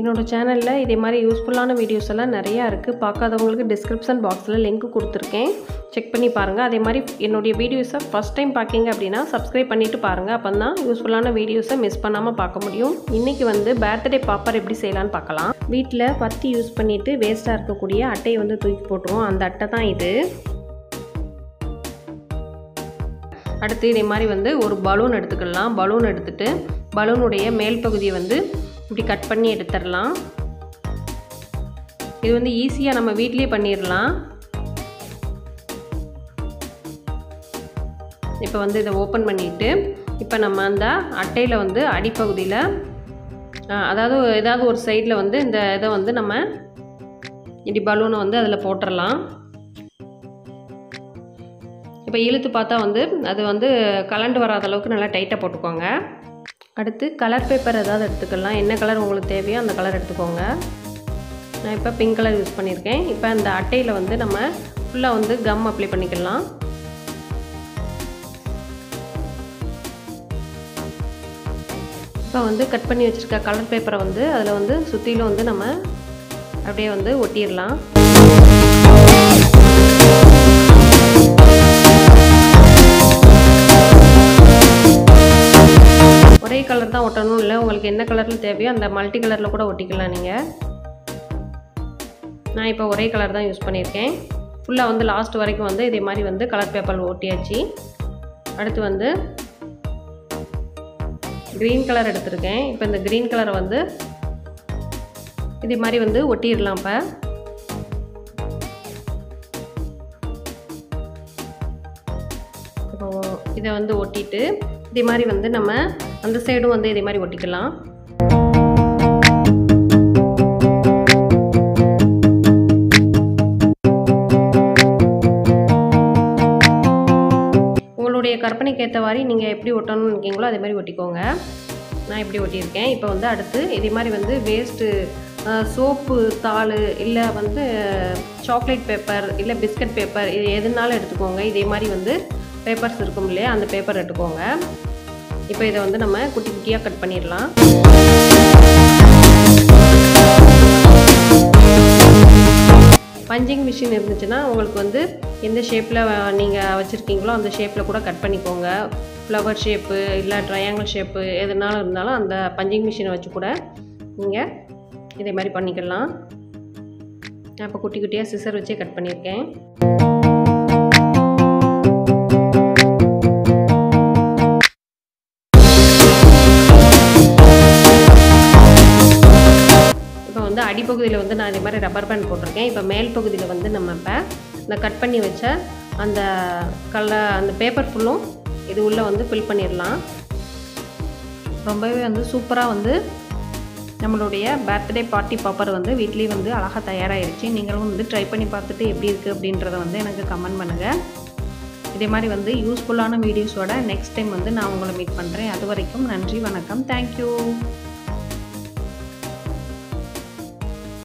என்னோடய சேனலில் இதே மாதிரி யூஸ்ஃபுல்லான வீடியோஸ் எல்லாம் நிறையா இருக்குது பார்க்காதவங்களுக்கு டிஸ்கிரிப்ஷன் பாக்ஸில் லிங்க் கொடுத்துருக்கேன். செக் பண்ணி பாருங்கள் அதே மாதிரி என்னுடைய வீடியோஸை ஃபஸ்ட் டைம் பார்க்கிங்க அப்படின்னா சப்ஸ்கிரைப் பண்ணிவிட்டு பாருங்கள் அப்போ தான் யூஸ்ஃபுல்லான வீடியோஸை மிஸ் பண்ணாமல் பார்க்க முடியும். இன்றைக்கி வந்து பர்த்டே பாப்பர் எப்படி செய்யலான்னு பார்க்கலாம். வீட்டில் பத்தி யூஸ் பண்ணிவிட்டு வேஸ்ட்டாக இருக்கக்கூடிய அட்டையை வந்து தூக்கி போட்டுருவோம். அந்த அட்டை தான் இது. அடுத்து இதே மாதிரி வந்து ஒரு பலூன் எடுத்துக்கலாம். பலூன் எடுத்துகிட்டு பலூனுடைய மேல் பகுதியை வந்து இப்படி கட் பண்ணி எடுத்துடலாம். இது வந்து ஈஸியாக நம்ம வீட்லேயே பண்ணிடலாம். இப்போ வந்து இதை ஓப்பன் பண்ணிவிட்டு இப்போ நம்ம அந்த அட்டையில் வந்து அடிப்பகுதியில் அதாவது ஏதாவது ஒரு சைடில் வந்து இந்த இதை வந்து நம்ம இப்படி பலூனை வந்து அதில் போட்டுடலாம். இப்போ இழுத்து பார்த்தா வந்து அது வந்து கலண்டு வராத அளவுக்கு நல்லா டைட்டாக போட்டுக்கோங்க. அடுத்து கலர் பேப்பர் ஏதாவது எடுத்துக்கலாம். என்ன கலர் உங்களுக்கு தேவையோ அந்த கலர் எடுத்துக்கோங்க. நான் இப்போ பிங்க் கலர் யூஸ் பண்ணியிருக்கேன். இப்போ அந்த அட்டையில் வந்து நம்ம ஃபுல்லாக வந்து கம் அப்ளை பண்ணிக்கலாம். இப்போ வந்து கட் பண்ணி வச்சுருக்க கலர் பேப்பரை வந்து அதில் வந்து சுற்றிலும் வந்து நம்ம அப்படியே வந்து ஒட்டிடலாம். ஒட்டணும் இல்லை உங்களுக்கு என்ன கலரில் தேவையோ அந்த மல்டி கலரில் கூட ஒட்டிக்கலாம் நீங்கள் நான் இப்போ ஒரே கலர் தான் யூஸ் பண்ணியிருக்கேன். ஃபுல்லாக வந்து லாஸ்ட் வரைக்கும் வந்து இதே மாதிரி வந்து கலர் பேப்பர் ஒட்டியாச்சு. அடுத்து வந்து க்ரீன் கலர் எடுத்திருக்கேன். இப்போ இந்த க்ரீன் கலரை வந்து இதே மாதிரி வந்து ஒட்டிடலாம் இப்போ. இப்போ இதை வந்து ஒட்டிட்டு இதே மாதிரி வந்து நம்ம அந்த சைடும் வந்து இதே மாதிரி ஒட்டிக்கலாம். உங்களுடைய கற்பனைக்கு ஏற்ற மாதிரி நீங்கள் எப்படி ஒட்டணும்னு இருக்கீங்களோ அதே மாதிரி ஒட்டிக்கோங்க. நான் இப்படி ஒட்டியிருக்கேன். இப்போ வந்து அடுத்து இதே மாதிரி வந்து வேஸ்ட்டு சோப்பு தாள் இல்லை வந்து சாக்லேட் பேப்பர் இல்லை பிஸ்கட் பேப்பர் இது எதுனாலும் எடுத்துக்கோங்க. இதே மாதிரி வந்து பேப்பர்ஸ் இருக்கும் இல்லையா? அந்த பேப்பர் எடுத்துக்கோங்க. இப்போ இதை வந்து நம்ம குட்டி குட்டியாக கட் பண்ணிடலாம். பஞ்சிங் மிஷின் இருந்துச்சுன்னா உங்களுக்கு வந்து எந்த ஷேப்பில் நீங்கள் வச்சுருக்கீங்களோ அந்த ஷேப்பில் கூட கட் பண்ணிக்கோங்க. ஃப்ளவர் ஷேப்பு இல்லை ட்ரையாங்கிள் ஷேப்பு எதுனாலும் இருந்தாலும் அந்த பஞ்சிங் மிஷினை வச்சு கூட நீங்கள் இதே மாதிரி பண்ணிக்கலாம். நான் இப்போ குட்டி குட்டியாக சிசர் வச்சே கட் பண்ணியிருக்கேன். அடிப்பகுதியில் வந்து நான் இதே மாதிரி ரப்பர் பேண்ட் போட்டிருக்கேன். இப்போ மேல் பகுதியில் வந்து நம்ம இப்போ இந்த கட் பண்ணி வச்ச அந்த கல்ல அந்த பேப்பர் ஃபுல்லும் இது உள்ளே வந்து ஃபில் பண்ணிடலாம். ரொம்பவே வந்து சூப்பராக வந்து நம்மளுடைய பர்த்டே பார்ட்டி பாப்பர் வந்து வீட்லேயே வந்து அழகாக தயாராகிருச்சு நீங்களும் வந்து ட்ரை பண்ணி பார்த்துட்டு எப்படி இருக்குது அப்படின்றத வந்து எனக்கு கமெண்ட் பண்ணுங்கள் இதே மாதிரி வந்து யூஸ்ஃபுல்லான வீடியோஸோட நெக்ஸ்ட் டைம் வந்து நான் உங்களை மீட் பண்ணுறேன் அது வரைக்கும் நன்றி வணக்கம். தேங்க்யூ